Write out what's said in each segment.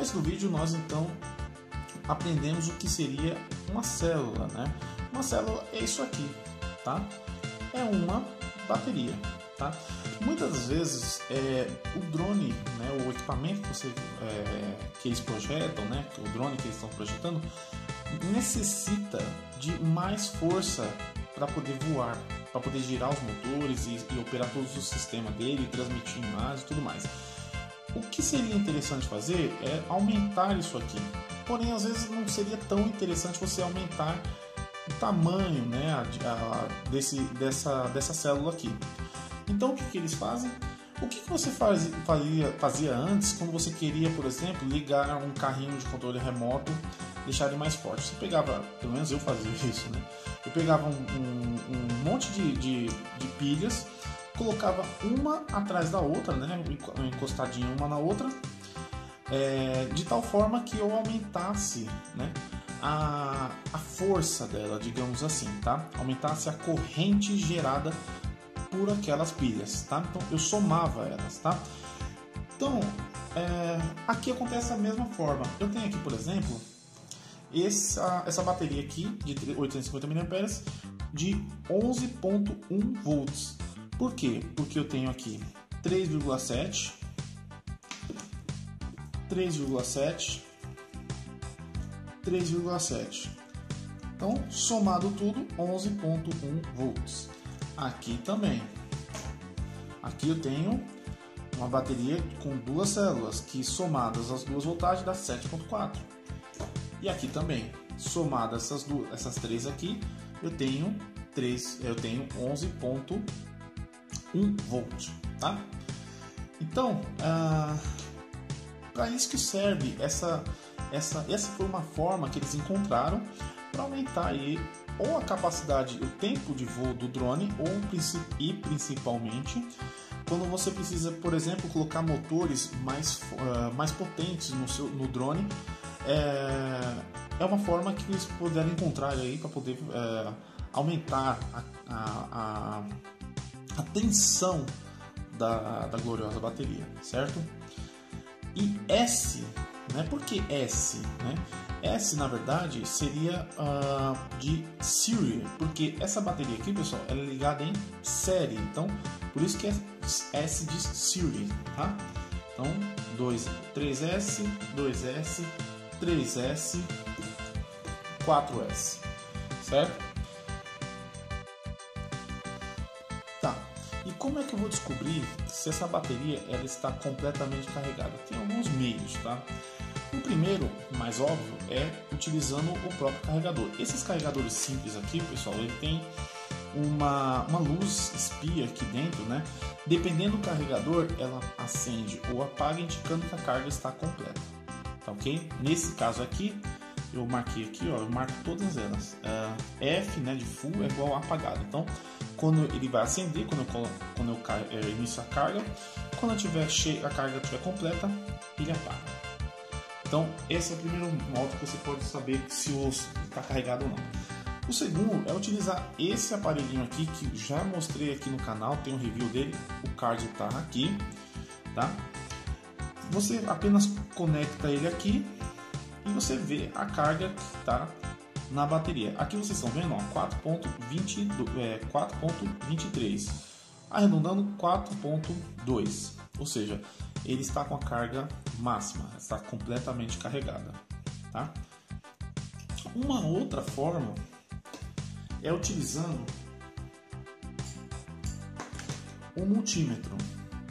começo do vídeo nós então aprendemos o que seria uma célula, né? Uma célula é isso aqui, tá? É uma bateria, tá? Muitas vezes é, o drone, né, o equipamento que, você, é, que eles projetam, né, o drone que eles estão projetando, necessita de mais força para poder voar, para poder girar os motores e, e, operar todos os sistemas dele, transmitir imagens e tudo mais. O que seria interessante fazer é aumentar isso aqui. Porém, às vezes não seria tão interessante você aumentar o tamanho né, a, a, desse, dessa, dessa célula aqui. Então, o que, que eles fazem? O que, que você fazia, fazia, fazia antes quando você queria, por exemplo, ligar um carrinho de controle remoto, deixar ele mais forte? Você pegava, pelo menos eu fazia isso, né? Eu pegava um, um, um monte de, de, de pilhas colocava uma atrás da outra, né, encostadinha uma na outra, é, de tal forma que eu aumentasse né, a, a força dela, digamos assim, tá? Aumentasse a corrente gerada por aquelas pilhas, tá? Então eu somava elas, tá? Então é, aqui acontece a mesma forma. Eu tenho aqui, por exemplo, essa, essa bateria aqui de 850 mAh de 11.1 volts. Por quê? Porque eu tenho aqui 3,7, 3,7, 3,7. Então, somado tudo, 11,1 volts. Aqui também. Aqui eu tenho uma bateria com duas células que somadas as duas voltagens dá 7.4. E aqui também, somadas essas duas, essas três aqui, eu tenho 3, eu tenho 11.1 1 volt, tá? Então, ah, para isso que serve essa, essa, essa foi uma forma que eles encontraram para aumentar aí ou a capacidade, o tempo de voo do drone ou e principalmente quando você precisa, por exemplo, colocar motores mais, uh, mais potentes no, seu, no drone, é, é uma forma que eles puderam encontrar aí para poder uh, aumentar a, a, a a tensão da, da gloriosa bateria, certo? E S, né? Por que S, né? S, na verdade, seria uh, de Siri, porque essa bateria aqui, pessoal, ela é ligada em série, então por isso que é S de Siri, tá? Então, 2, 3S, 2S, 3S, 4S, certo? Como é que eu vou descobrir se essa bateria ela está completamente carregada? Tem alguns meios, tá? O primeiro, mais óbvio, é utilizando o próprio carregador. Esses carregadores simples aqui, pessoal, ele tem uma, uma luz espia aqui dentro, né? Dependendo do carregador, ela acende ou apaga, indicando que a carga está completa. Tá ok? Nesse caso aqui, eu marquei aqui, ó, eu marco todas elas. Uh, F, né, de full é igual a apagado. Então, quando ele vai acender, quando eu, quando eu é, inicio a carga, quando eu tiver cheio, a carga estiver completa, ele apaga. Então, esse é o primeiro modo que você pode saber se o está carregado ou não. O segundo é utilizar esse aparelhinho aqui que já mostrei aqui no canal, tem um review dele, o card está aqui, tá? Você apenas conecta ele aqui e você vê a carga que está na bateria. Aqui vocês estão vendo 4.23, é, arredondando 4.2, ou seja, ele está com a carga máxima, está completamente carregada. Tá? Uma outra forma é utilizando o multímetro,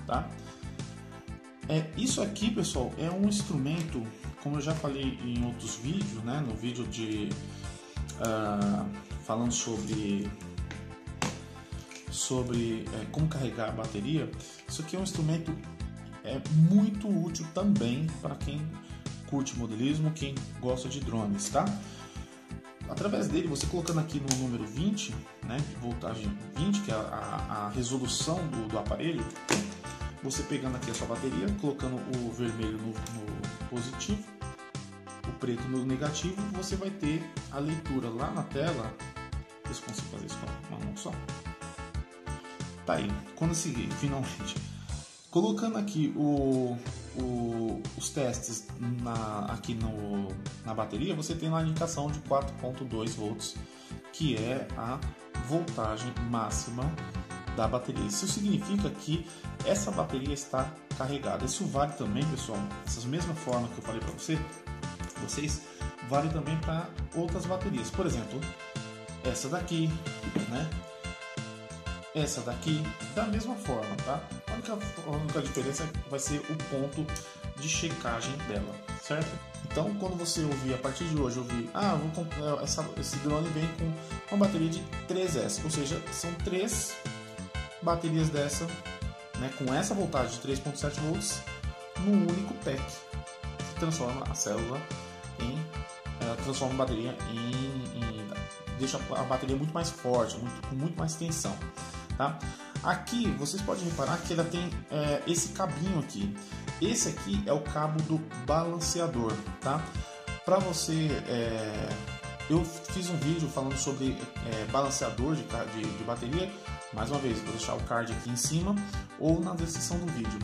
tá? É, isso aqui, pessoal, é um instrumento, como eu já falei em outros vídeos, né? No vídeo de uh, falando sobre sobre é, como carregar a bateria, isso aqui é um instrumento é muito útil também para quem curte modelismo, quem gosta de drones, tá? Através dele, você colocando aqui no número 20, né, voltagem 20, que é a, a, resolução do, do, aparelho, você pegando aqui a sua bateria, colocando o vermelho no, no positivo, preto no negativo, você vai ter a leitura lá na tela. Se consigo fazer isso com uma mão só. Tá aí, quando seguir, finalmente. Colocando aqui o, o, os testes na, aqui no, na bateria, você tem lá a indicação de 4.2 volts, que é a voltagem máxima da bateria. Isso significa que essa bateria está carregada. Isso vale também, pessoal, dessa mesma forma que eu falei para você, vocês, vale também para outras baterias. Por exemplo, essa daqui, né? Essa daqui, da mesma forma, tá? A única, a única diferença vai ser o ponto de checagem dela, certo? Então, quando você ouvir a partir de hoje, ouvir, ah, vou comprar essa, esse drone vem com uma bateria de 3S, ou seja, são três baterias dessa, né, com essa voltagem de 3.7 volts, num único pack, que transforma a célula em, ela transforma a bateria em, em deixa a bateria muito mais forte, muito, com muito mais tensão, tá? Aqui vocês podem reparar que ela tem é, esse cabinho aqui. Esse aqui é o cabo do balanceador, tá? Para você, é, eu fiz um vídeo falando sobre é, balanceador de, de, de bateria. Mais uma vez, vou deixar o card aqui em cima ou na descrição do vídeo.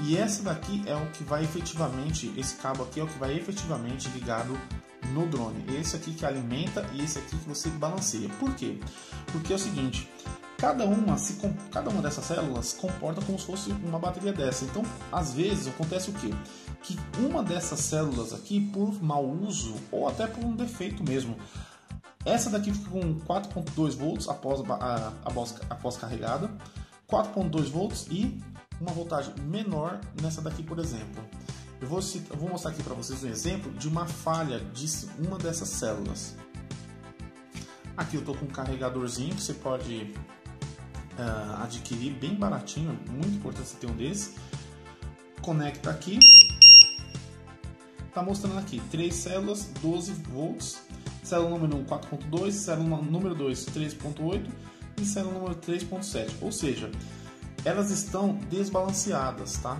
E essa daqui é o que vai efetivamente, esse cabo aqui é o que vai efetivamente ligado no drone. Esse aqui que alimenta e esse aqui que você balanceia. Por quê? Porque é o seguinte, cada uma, se, cada uma dessas células comporta como se fosse uma bateria dessa. Então, às vezes acontece o quê? Que uma dessas células aqui, por mau uso ou até por um defeito mesmo, essa daqui fica com 4.2 volts após, após, após carregada, 4.2 volts e uma voltagem menor nessa daqui, por exemplo. Eu vou, eu vou mostrar aqui para vocês um exemplo de uma falha de uma dessas células. Aqui eu estou com um carregadorzinho que você pode uh, adquirir bem baratinho, muito importante você ter um desse. Conecta aqui. Está mostrando aqui três células, 12 volts. Célula número 1 4.2, célula número 2 3.8 e célula número 3.7. Ou seja, elas estão desbalanceadas, tá?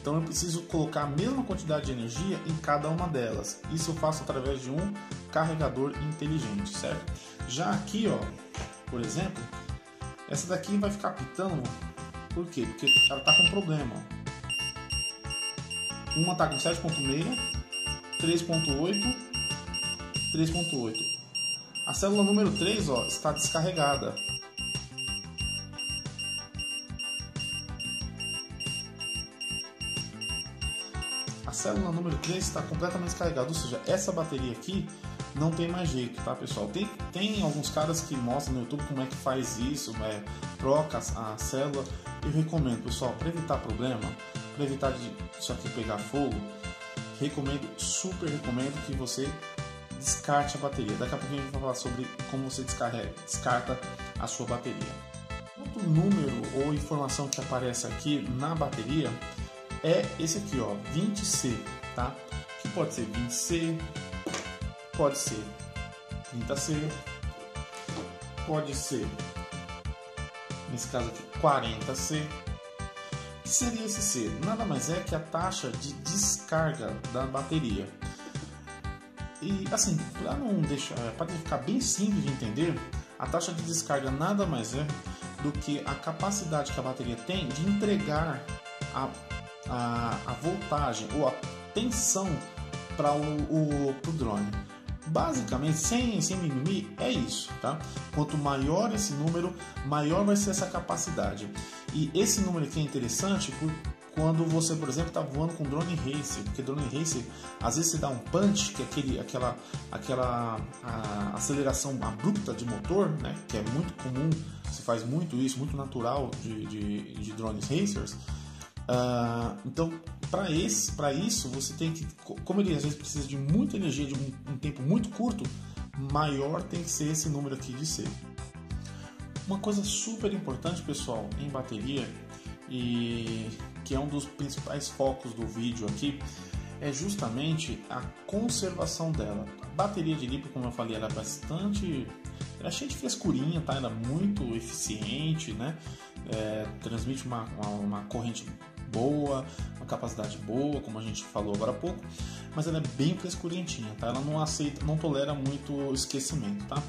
Então eu preciso colocar a mesma quantidade de energia em cada uma delas. Isso eu faço através de um carregador inteligente, certo? Já aqui, ó, por exemplo, essa daqui vai ficar pitando. Por quê? Porque ela está com problema. Uma está com 7.6, 3.8, 3.8. A célula número 3 ó, está descarregada. Célula número 3 está completamente descarregada, ou seja, essa bateria aqui não tem mais jeito, tá pessoal? Tem, tem alguns caras que mostram no YouTube como é que faz isso, é, troca a, a célula. Eu recomendo, pessoal, para evitar problema, para evitar de isso aqui pegar fogo, recomendo, super recomendo que você descarte a bateria. Daqui a pouquinho a gente vai falar sobre como você descarrega, descarta a sua bateria. Outro número ou informação que aparece aqui na bateria é esse aqui, ó, 20C, tá? Que pode ser 20C, pode ser 30C, pode ser, nesse caso aqui, 40C. O que seria esse C? Nada mais é que a taxa de descarga da bateria. E assim, para não deixar, para ficar bem simples de entender, a taxa de descarga nada mais é do que a capacidade que a bateria tem de entregar a a, a voltagem ou a tensão para o, o pro drone. Basicamente, sem, sem mimimi, é isso, tá? Quanto maior esse número, maior vai ser essa capacidade. E esse número aqui é interessante por, quando você, por exemplo, está voando com drone racer, porque drone racer, às vezes você dá um punch, que é aquele, aquela, aquela aceleração abrupta de motor, né? Que é muito comum, se faz muito isso, muito natural de, de, de drones racers. Uh, então, para isso, você tem que, como ele às vezes precisa de muita energia de um, um, tempo muito curto, maior tem que ser esse número aqui de C. Uma coisa super importante, pessoal, em bateria, e que é um dos principais focos do vídeo aqui, é justamente a conservação dela. A bateria de lítio, como eu falei, ela é bastante. Ela é cheia de frescurinha, tá? Ela é muito eficiente, né? É, transmite uma, uma, uma corrente boa, uma capacidade boa, como a gente falou agora há pouco, mas ela é bem frescurentinha, tá? Ela não aceita, não tolera muito esquecimento, tá?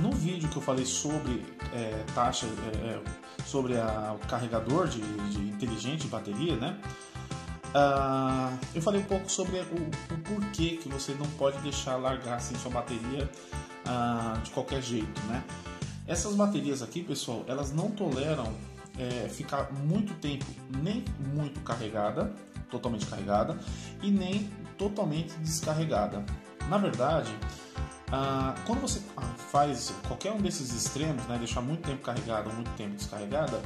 no vídeo que eu falei sobre é, taxa, é, é sobre a, o carregador de, de inteligente de bateria, né? Uh, eu falei um pouco sobre o, o, porquê que você não pode deixar largar assim sua bateria uh, de qualquer jeito, né? Essas baterias aqui, pessoal, elas não toleram é, ficar muito tempo nem muito carregada, totalmente carregada, e nem totalmente descarregada. Na verdade, ah, quando você faz qualquer um desses extremos, né, deixar muito tempo carregada ou muito tempo descarregada,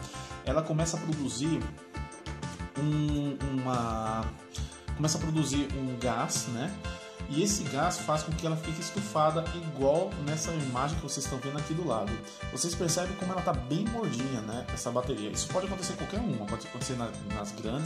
ela começa a produzir um, uma começa a produzir um gás, né? E esse gás faz com que ela fique estufada igual nessa imagem que vocês estão vendo aqui do lado. Vocês percebem como ela está bem gordinha, né? Essa bateria. Isso pode acontecer em qualquer uma, pode acontecer nas grandes